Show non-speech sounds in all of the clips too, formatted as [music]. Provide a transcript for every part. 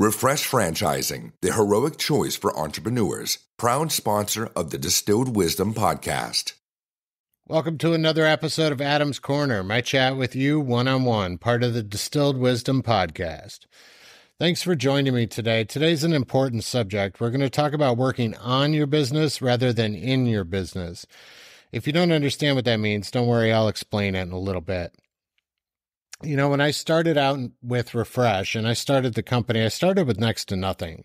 Refresh Franchising, the heroic choice for entrepreneurs, proud sponsor of the Distilled Wisdom podcast. Welcome to another episode of Adam's Corner, my chat with you one on one, part of the Distilled Wisdom podcast. Thanks for joining me today. Today's an important subject. We're going to talk about working on your business rather than in your business. If you don't understand what that means, don't worry, I'll explain it in a little bit you know, when I started out with Refresh and I started the company, I started with next to nothing.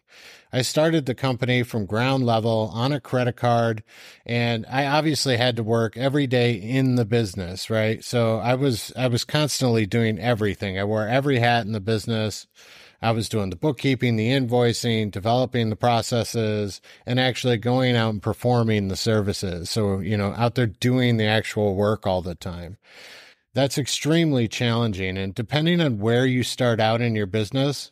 I started the company from ground level on a credit card and I obviously had to work every day in the business, right? So I was, I was constantly doing everything. I wore every hat in the business. I was doing the bookkeeping, the invoicing, developing the processes, and actually going out and performing the services. So, you know, out there doing the actual work all the time. That's extremely challenging. And depending on where you start out in your business,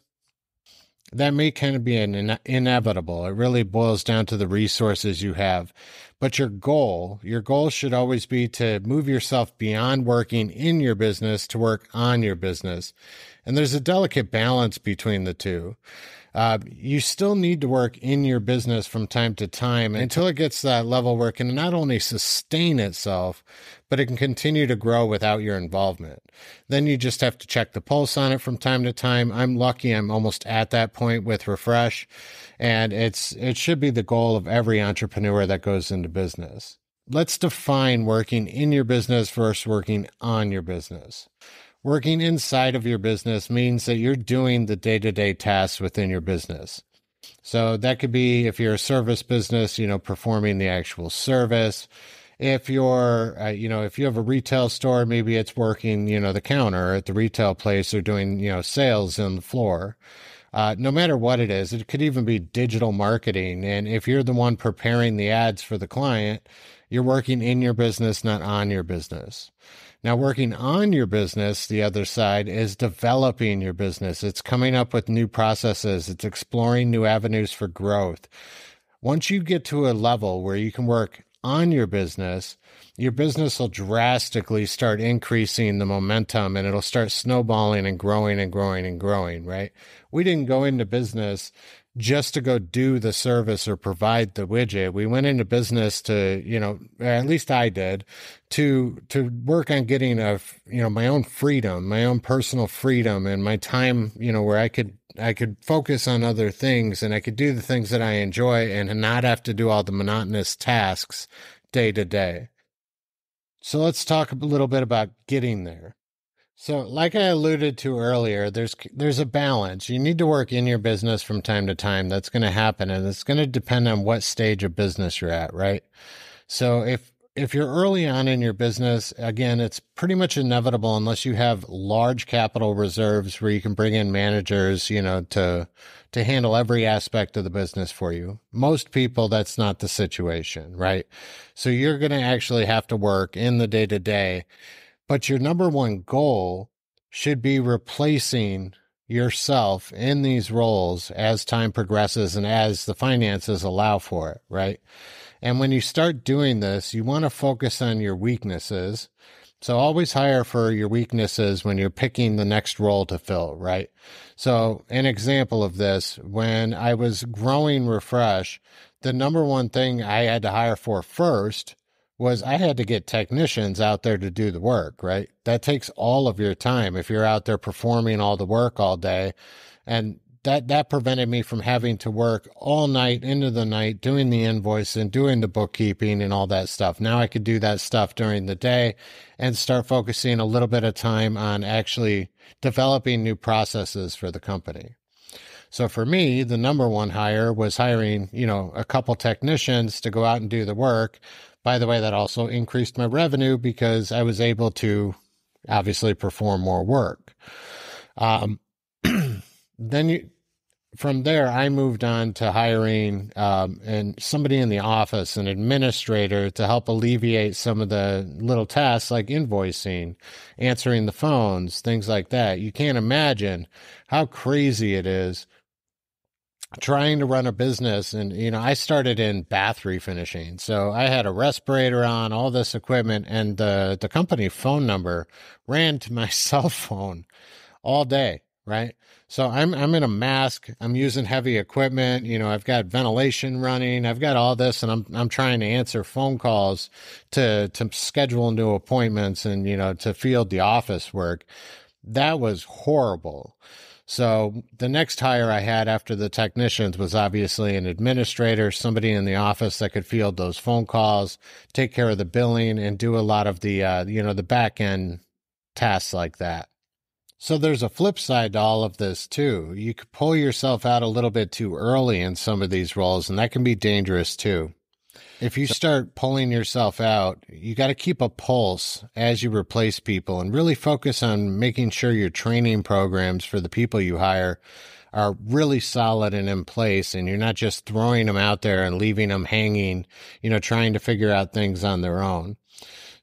that may kind of be an in- inevitable. It really boils down to the resources you have. But your goal, your goal should always be to move yourself beyond working in your business to work on your business. And there's a delicate balance between the two. Uh, you still need to work in your business from time to time until it gets that level where it can not only sustain itself, but it can continue to grow without your involvement. Then you just have to check the pulse on it from time to time. I'm lucky I'm almost at that point with Refresh, and it's it should be the goal of every entrepreneur that goes into business. Let's define working in your business versus working on your business. Working inside of your business means that you're doing the day to day tasks within your business. So that could be if you're a service business, you know, performing the actual service. If you're, uh, you know, if you have a retail store, maybe it's working, you know, the counter at the retail place or doing, you know, sales on the floor. Uh, no matter what it is, it could even be digital marketing. And if you're the one preparing the ads for the client, you're working in your business, not on your business. Now, working on your business, the other side is developing your business. It's coming up with new processes. It's exploring new avenues for growth. Once you get to a level where you can work on your business, your business will drastically start increasing the momentum and it'll start snowballing and growing and growing and growing, right? We didn't go into business just to go do the service or provide the widget. We went into business to, you know, at least I did, to to work on getting a, you know, my own freedom, my own personal freedom and my time, you know, where I could I could focus on other things and I could do the things that I enjoy and not have to do all the monotonous tasks day to day. So let's talk a little bit about getting there. So, like I alluded to earlier, there's there's a balance. You need to work in your business from time to time. That's going to happen, and it's going to depend on what stage of business you're at, right? So, if if you're early on in your business, again, it's pretty much inevitable unless you have large capital reserves where you can bring in managers, you know, to to handle every aspect of the business for you. Most people, that's not the situation, right? So you're going to actually have to work in the day to day but your number one goal should be replacing yourself in these roles as time progresses and as the finances allow for it, right? And when you start doing this, you want to focus on your weaknesses. So always hire for your weaknesses when you're picking the next role to fill, right? So an example of this, when I was growing Refresh, the number one thing I had to hire for first was I had to get technicians out there to do the work, right? That takes all of your time if you're out there performing all the work all day. And that that prevented me from having to work all night into the night doing the invoice and doing the bookkeeping and all that stuff. Now I could do that stuff during the day and start focusing a little bit of time on actually developing new processes for the company. So for me, the number one hire was hiring, you know, a couple technicians to go out and do the work by the way, that also increased my revenue because I was able to obviously perform more work. Um, [clears throat] then you, from there, I moved on to hiring um, and somebody in the office, an administrator, to help alleviate some of the little tasks like invoicing, answering the phones, things like that. You can't imagine how crazy it is trying to run a business and you know i started in bath refinishing so i had a respirator on all this equipment and the the company phone number ran to my [laughs] cell phone all day right? So I'm I'm in a mask. I'm using heavy equipment. You know, I've got ventilation running. I've got all this, and I'm I'm trying to answer phone calls to to schedule new appointments and you know to field the office work. That was horrible. So the next hire I had after the technicians was obviously an administrator, somebody in the office that could field those phone calls, take care of the billing, and do a lot of the uh, you know the back end tasks like that. So there's a flip side to all of this too. You could pull yourself out a little bit too early in some of these roles, and that can be dangerous too. If you start pulling yourself out, you got to keep a pulse as you replace people and really focus on making sure your training programs for the people you hire are really solid and in place and you're not just throwing them out there and leaving them hanging, you know, trying to figure out things on their own.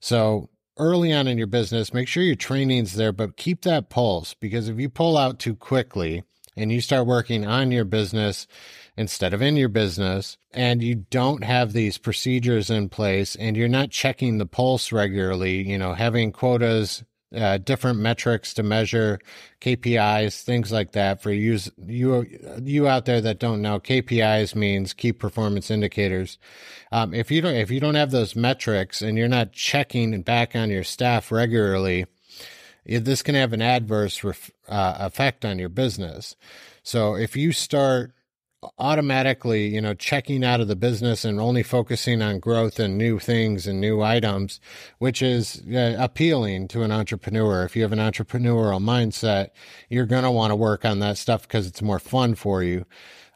So early on in your business, make sure your training's there, but keep that pulse because if you pull out too quickly and you start working on your business instead of in your business and you don't have these procedures in place and you're not checking the pulse regularly, you know, having quotas uh, different metrics to measure KPIs, things like that. For you, you, you out there that don't know, KPIs means key performance indicators. Um, if you don't, if you don't have those metrics and you're not checking back on your staff regularly, this can have an adverse ref, uh, effect on your business. So if you start automatically, you know, checking out of the business and only focusing on growth and new things and new items, which is uh, appealing to an entrepreneur. If you have an entrepreneurial mindset, you're going to want to work on that stuff because it's more fun for you.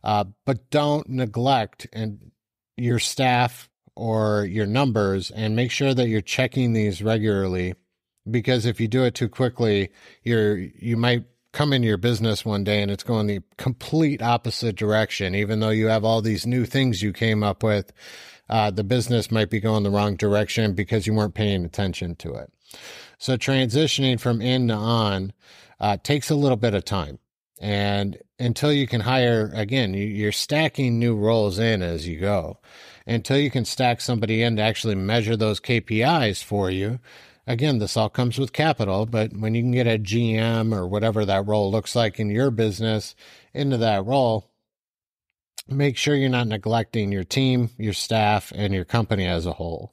Uh, but don't neglect and your staff or your numbers and make sure that you're checking these regularly because if you do it too quickly, you're, you might come into your business one day and it's going the complete opposite direction, even though you have all these new things you came up with. Uh, the business might be going the wrong direction because you weren't paying attention to it. So transitioning from in to on uh, takes a little bit of time. And until you can hire, again, you, are stacking new roles in as you go. Until you can stack somebody in to actually measure those KPIs for you, again, this all comes with capital, but when you can get a GM or whatever that role looks like in your business into that role, make sure you're not neglecting your team, your staff, and your company as a whole.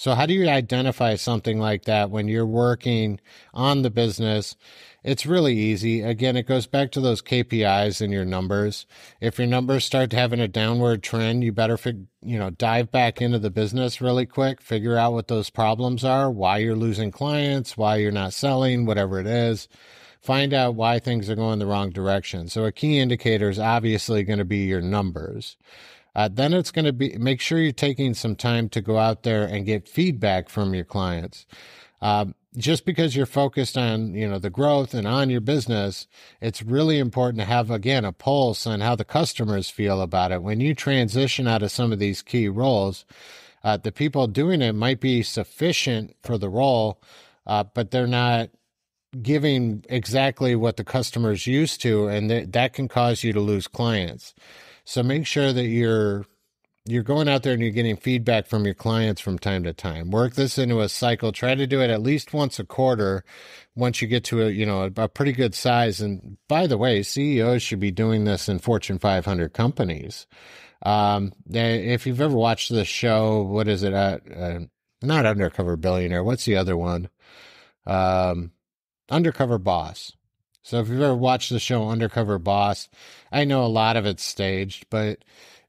So, how do you identify something like that when you're working on the business it's really easy. Again, it goes back to those KPIs and your numbers. If your numbers start having a downward trend, you better, fig- you know, dive back into the business really quick, figure out what those problems are, why you're losing clients, why you're not selling, whatever it is. Find out why things are going the wrong direction. So a key indicator is obviously going to be your numbers. Uh, then it's going to be make sure you're taking some time to go out there and get feedback from your clients. Um, just because you're focused on you know the growth and on your business it's really important to have again a pulse on how the customers feel about it when you transition out of some of these key roles uh, the people doing it might be sufficient for the role uh, but they're not giving exactly what the customer's used to and th- that can cause you to lose clients so make sure that you're you're going out there and you're getting feedback from your clients from time to time. Work this into a cycle. Try to do it at least once a quarter. Once you get to a you know a, a pretty good size. And by the way, CEOs should be doing this in Fortune 500 companies. Um, if you've ever watched the show, what is it? Uh, uh, not Undercover Billionaire. What's the other one? Um, Undercover Boss. So if you've ever watched the show Undercover Boss, I know a lot of it's staged, but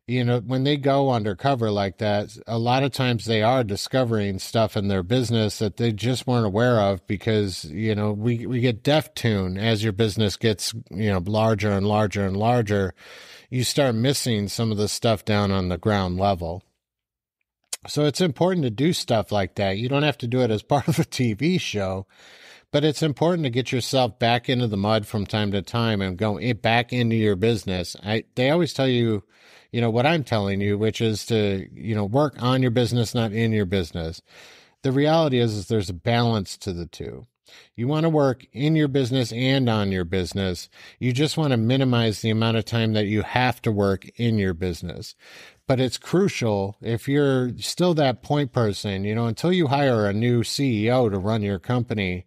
you know, when they go undercover like that, a lot of times they are discovering stuff in their business that they just weren't aware of because, you know, we, we get deaf tune as your business gets, you know, larger and larger and larger. You start missing some of the stuff down on the ground level. So it's important to do stuff like that. You don't have to do it as [laughs] part of a TV show, but it's important to get yourself back into the mud from time to time and go back into your business. I, they always tell you, you know, what I'm telling you, which is to, you know, work on your business, not in your business. The reality is, is there's a balance to the two. You want to work in your business and on your business. You just want to minimize the amount of time that you have to work in your business. But it's crucial if you're still that point person, you know, until you hire a new CEO to run your company,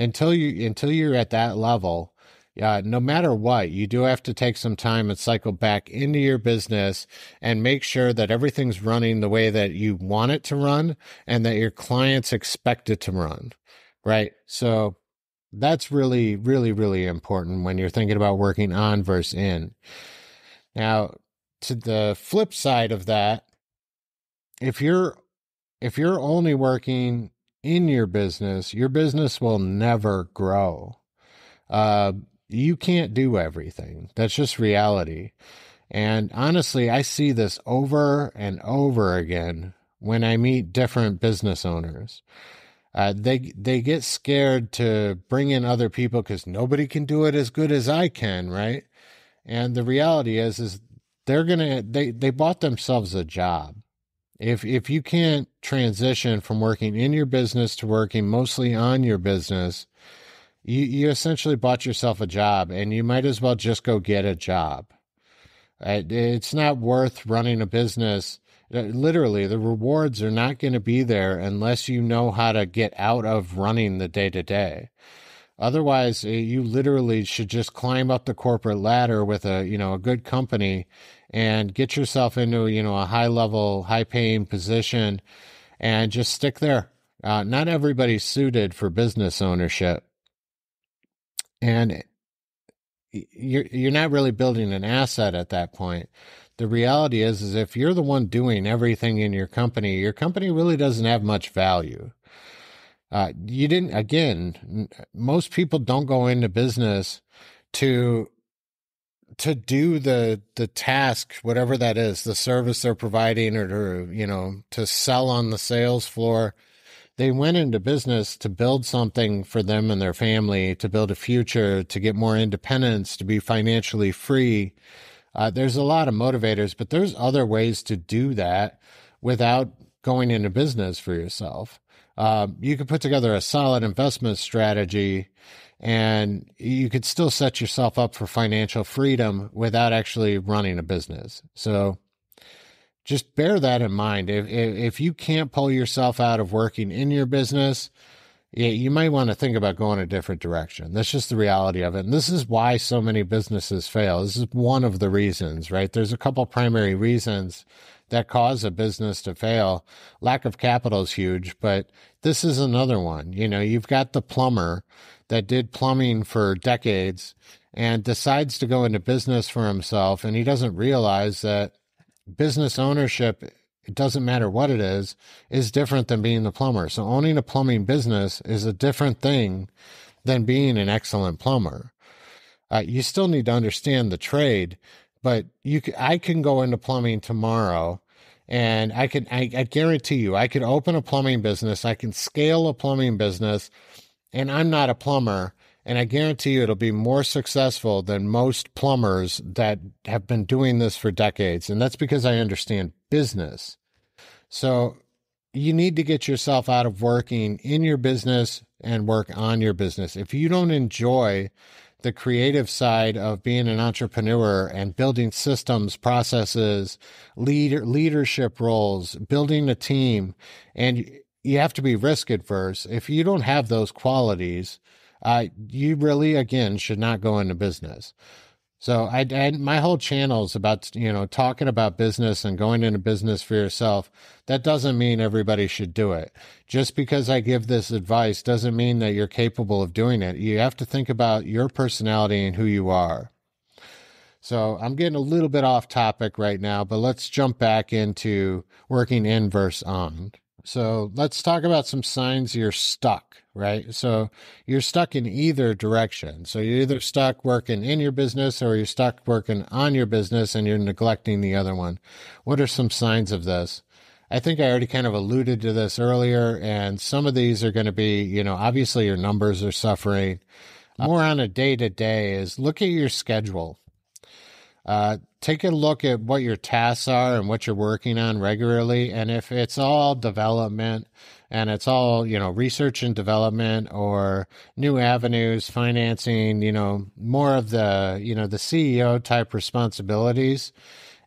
until you until you're at that level, uh, no matter what, you do have to take some time and cycle back into your business and make sure that everything's running the way that you want it to run and that your clients expect it to run. Right. So that's really, really, really important when you're thinking about working on versus in. Now, to the flip side of that, if you're if you're only working in your business, your business will never grow. Uh, you can't do everything. That's just reality. And honestly, I see this over and over again when I meet different business owners. Uh, they they get scared to bring in other people because nobody can do it as good as I can, right? And the reality is, is they're gonna they they bought themselves a job. If if you can't transition from working in your business to working mostly on your business, you you essentially bought yourself a job, and you might as well just go get a job. It's not worth running a business. Uh, literally, the rewards are not going to be there unless you know how to get out of running the day to day. Otherwise, uh, you literally should just climb up the corporate ladder with a you know a good company and get yourself into you know a high level, high paying position, and just stick there. Uh, not everybody's suited for business ownership and you're you're not really building an asset at that point. The reality is is if you're the one doing everything in your company, your company really doesn't have much value. Uh, you didn't again. Most people don't go into business to to do the the task, whatever that is, the service they're providing, or to you know to sell on the sales floor they went into business to build something for them and their family, to build a future, to get more independence, to be financially free. Uh, there's a lot of motivators, but there's other ways to do that without going into business for yourself. Uh, you could put together a solid investment strategy and you could still set yourself up for financial freedom without actually running a business. So, just bear that in mind. If, if you can't pull yourself out of working in your business, you might want to think about going a different direction. That's just the reality of it. And this is why so many businesses fail. This is one of the reasons, right? There's a couple primary reasons that cause a business to fail. Lack of capital is huge, but this is another one. You know, you've got the plumber that did plumbing for decades and decides to go into business for himself. And he doesn't realize that business ownership, it doesn't matter what it is, is different than being the plumber. So owning a plumbing business is a different thing than being an excellent plumber. Uh, you still need to understand the trade, but you can, I can go into plumbing tomorrow and I can I, I guarantee you I could open a plumbing business, I can scale a plumbing business, and I'm not a plumber, and I guarantee you it'll be more successful than most plumbers that have been doing this for decades. And that's because I understand business. So you need to get yourself out of working in your business and work on your business. If you don't enjoy the creative side of being an entrepreneur and building systems, processes, leader, leadership roles, building a team, and you have to be risk adverse. If you don't have those qualities, uh, you really again should not go into business. So I, my whole channel is about you know talking about business and going into business for yourself. That doesn't mean everybody should do it. Just because I give this advice doesn't mean that you're capable of doing it. You have to think about your personality and who you are. So I'm getting a little bit off topic right now, but let's jump back into working in versus on. So let's talk about some signs you're stuck, right? So you're stuck in either direction. So you're either stuck working in your business or you're stuck working on your business and you're neglecting the other one. What are some signs of this? I think I already kind of alluded to this earlier, and some of these are going to be, you know, obviously your numbers are suffering. More on a day to day is look at your schedule. Uh, take a look at what your tasks are and what you're working on regularly. And if it's all development and it's all, you know, research and development or new avenues, financing, you know, more of the, you know, the CEO type responsibilities,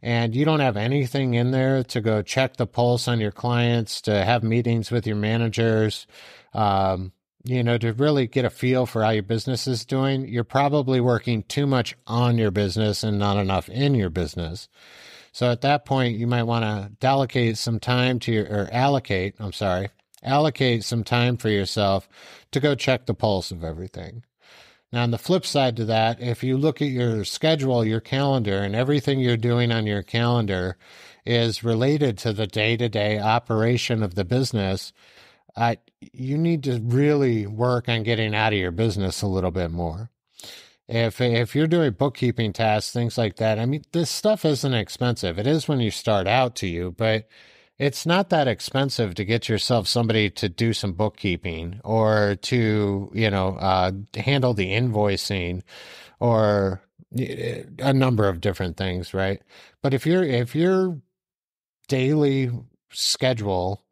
and you don't have anything in there to go check the pulse on your clients, to have meetings with your managers, um, you know, to really get a feel for how your business is doing, you're probably working too much on your business and not enough in your business. So at that point, you might want to delegate some time to your, or allocate, I'm sorry, allocate some time for yourself to go check the pulse of everything. Now, on the flip side to that, if you look at your schedule, your calendar, and everything you're doing on your calendar is related to the day to day operation of the business, uh, you need to really work on getting out of your business a little bit more. If if you're doing bookkeeping tasks, things like that, I mean, this stuff isn't expensive. It is when you start out to you, but it's not that expensive to get yourself somebody to do some bookkeeping or to you know uh, handle the invoicing or a number of different things, right? But if you're if your daily schedule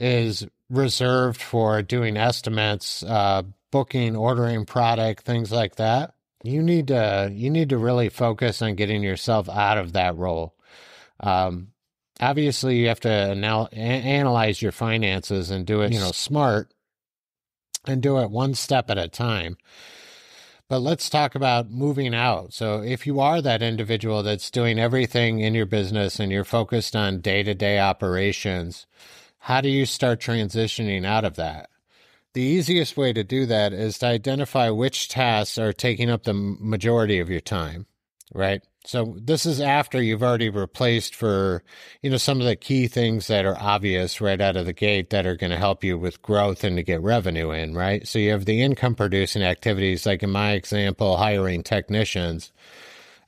is reserved for doing estimates, uh, booking, ordering product, things like that. You need to you need to really focus on getting yourself out of that role. Um, obviously, you have to anal- analyze your finances and do it, you know, smart, and do it one step at a time. But let's talk about moving out. So, if you are that individual that's doing everything in your business and you're focused on day to day operations, how do you start transitioning out of that? The easiest way to do that is to identify which tasks are taking up the majority of your time, right? So this is after you've already replaced for, you know, some of the key things that are obvious right out of the gate that are going to help you with growth and to get revenue in, right? So you have the income producing activities, like in my example, hiring technicians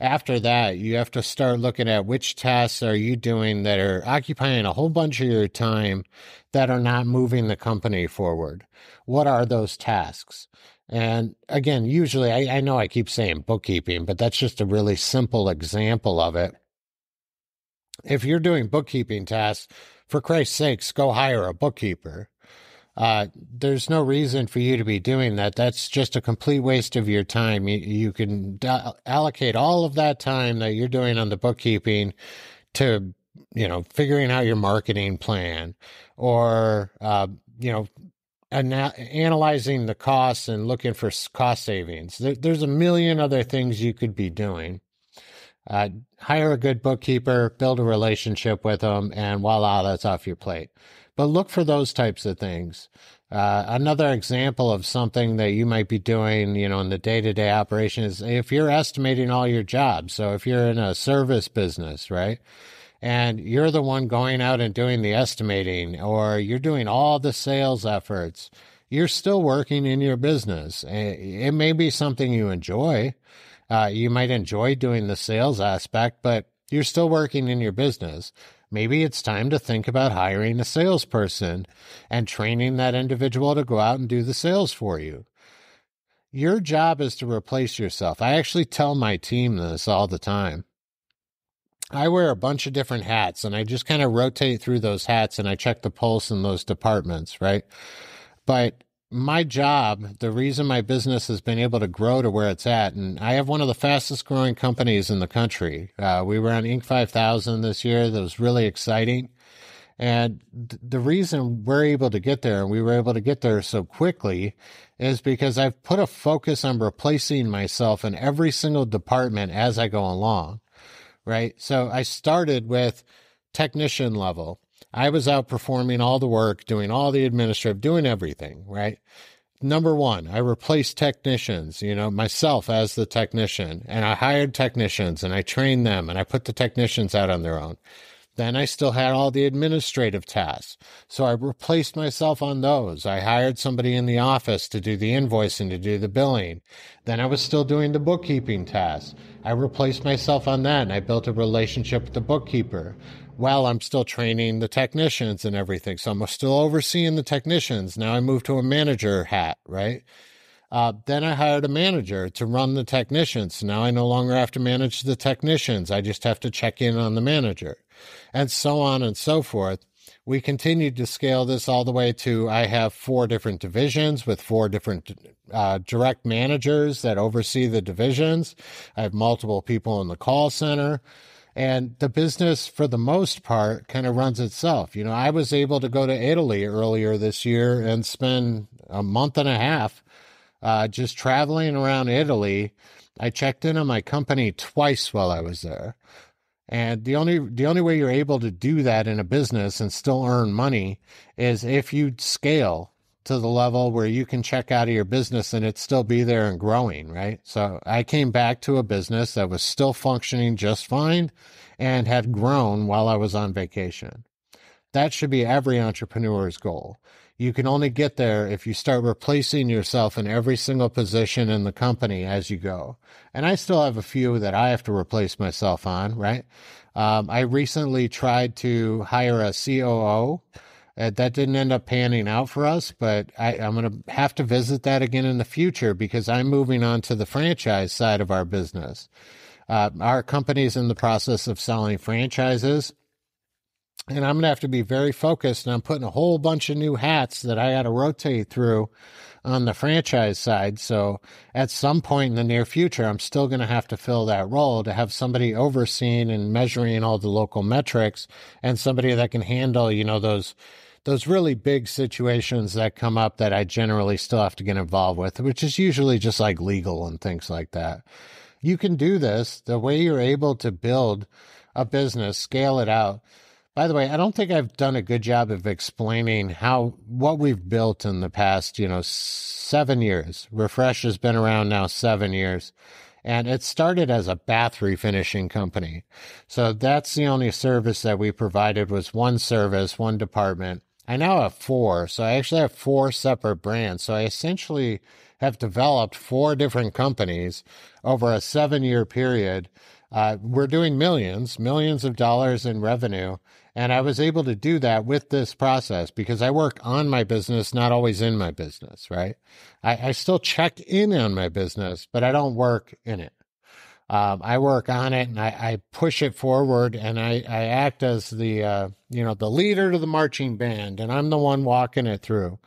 after that, you have to start looking at which tasks are you doing that are occupying a whole bunch of your time that are not moving the company forward. What are those tasks? And again, usually I, I know I keep saying bookkeeping, but that's just a really simple example of it. If you're doing bookkeeping tasks, for Christ's sakes, go hire a bookkeeper uh, there's no reason for you to be doing that. That's just a complete waste of your time. You, you can allocate all of that time that you're doing on the bookkeeping to, you know, figuring out your marketing plan or, uh, you know, ana- analyzing the costs and looking for cost savings. There, there's a million other things you could be doing. Uh, hire a good bookkeeper, build a relationship with them, and voila, that's off your plate. But look for those types of things. Uh, another example of something that you might be doing, you know, in the day to day operation is if you're estimating all your jobs. So if you're in a service business, right? And you're the one going out and doing the estimating, or you're doing all the sales efforts, you're still working in your business. It may be something you enjoy. Uh, you might enjoy doing the sales aspect, but you're still working in your business. Maybe it's time to think about hiring a salesperson and training that individual to go out and do the sales for you. Your job is to replace yourself. I actually tell my team this all the time. I wear a bunch of different hats and I just kind of rotate through those hats and I check the pulse in those departments, right? But my job, the reason my business has been able to grow to where it's at, and I have one of the fastest growing companies in the country. Uh, we were on Inc. 5000 this year. That was really exciting. And th- the reason we're able to get there and we were able to get there so quickly is because I've put a focus on replacing myself in every single department as I go along. Right. So I started with technician level. I was out performing all the work, doing all the administrative, doing everything, right? Number one, I replaced technicians, you know, myself as the technician, and I hired technicians and I trained them and I put the technicians out on their own. Then I still had all the administrative tasks. So I replaced myself on those. I hired somebody in the office to do the invoicing, to do the billing. Then I was still doing the bookkeeping tasks. I replaced myself on that and I built a relationship with the bookkeeper while I'm still training the technicians and everything. So I'm still overseeing the technicians. Now I move to a manager hat, right? Uh, then I hired a manager to run the technicians. Now I no longer have to manage the technicians. I just have to check in on the manager and so on and so forth. We continued to scale this all the way to I have four different divisions with four different uh, direct managers that oversee the divisions. I have multiple people in the call center. And the business, for the most part, kind of runs itself. You know, I was able to go to Italy earlier this year and spend a month and a half uh, just traveling around Italy. I checked in on my company twice while I was there. And the only the only way you're able to do that in a business and still earn money is if you scale to the level where you can check out of your business and it still be there and growing, right? So I came back to a business that was still functioning just fine and had grown while I was on vacation. That should be every entrepreneur's goal. You can only get there if you start replacing yourself in every single position in the company as you go. And I still have a few that I have to replace myself on, right? Um, I recently tried to hire a COO uh, that didn't end up panning out for us, but I, I'm going to have to visit that again in the future because I'm moving on to the franchise side of our business. Uh, our company's in the process of selling franchises. And I'm to have to be very focused. And I'm putting a whole bunch of new hats that I got to rotate through on the franchise side. So at some point in the near future, I'm still going to have to fill that role to have somebody overseeing and measuring all the local metrics and somebody that can handle, you know, those those really big situations that come up that I generally still have to get involved with, which is usually just like legal and things like that. You can do this the way you're able to build a business, scale it out. By the way, I don't think I've done a good job of explaining how what we've built in the past, you know, seven years. Refresh has been around now seven years. And it started as a bath refinishing company. So that's the only service that we provided was one service, one department. I now have four. So I actually have four separate brands. So I essentially have developed four different companies over a seven year period. Uh, we're doing millions, millions of dollars in revenue. And I was able to do that with this process because I work on my business, not always in my business, right? I, I still check in on my business, but I don't work in it. Um, I work on it and I, I, push it forward and I, I act as the, uh, you know, the leader to the marching band and I'm the one walking it through.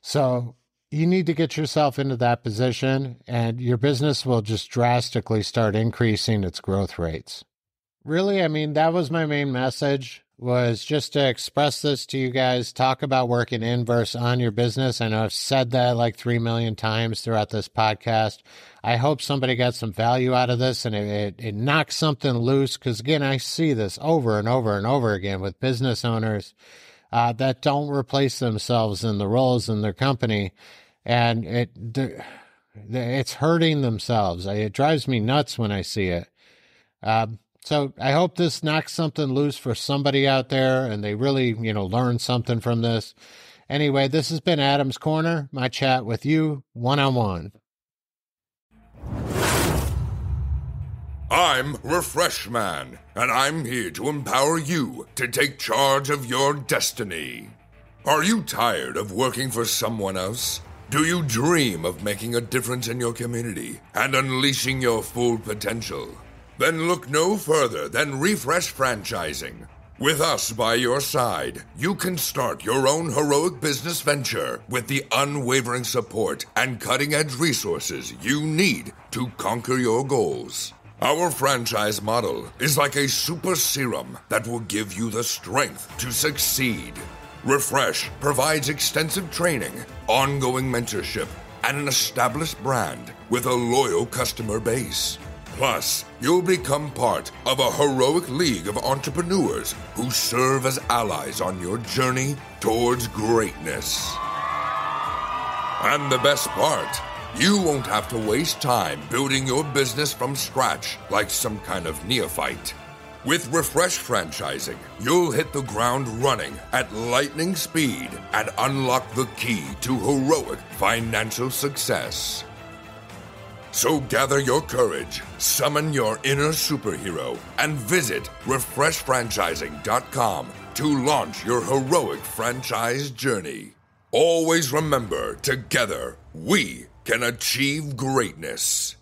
So you need to get yourself into that position and your business will just drastically start increasing its growth rates. Really, I mean, that was my main message was just to express this to you guys, talk about working in versus on your business. I know I've said that like 3 million times throughout this podcast. I hope somebody got some value out of this and it, it, it knocks something loose. Cause again, I see this over and over and over again with business owners uh, that don't replace themselves in the roles in their company. And it, it's hurting themselves. It drives me nuts when I see it. Um, so I hope this knocks something loose for somebody out there and they really, you know, learn something from this. Anyway, this has been Adam's Corner, my chat with you one on one. I'm Refreshman, and I'm here to empower you to take charge of your destiny. Are you tired of working for someone else? Do you dream of making a difference in your community and unleashing your full potential? Then look no further than Refresh Franchising. With us by your side, you can start your own heroic business venture with the unwavering support and cutting edge resources you need to conquer your goals. Our franchise model is like a super serum that will give you the strength to succeed. Refresh provides extensive training, ongoing mentorship, and an established brand with a loyal customer base. Plus, you'll become part of a heroic league of entrepreneurs who serve as allies on your journey towards greatness. And the best part, you won't have to waste time building your business from scratch like some kind of neophyte. With Refresh Franchising, you'll hit the ground running at lightning speed and unlock the key to heroic financial success. So gather your courage, summon your inner superhero, and visit refreshfranchising.com to launch your heroic franchise journey. Always remember, together, we can achieve greatness.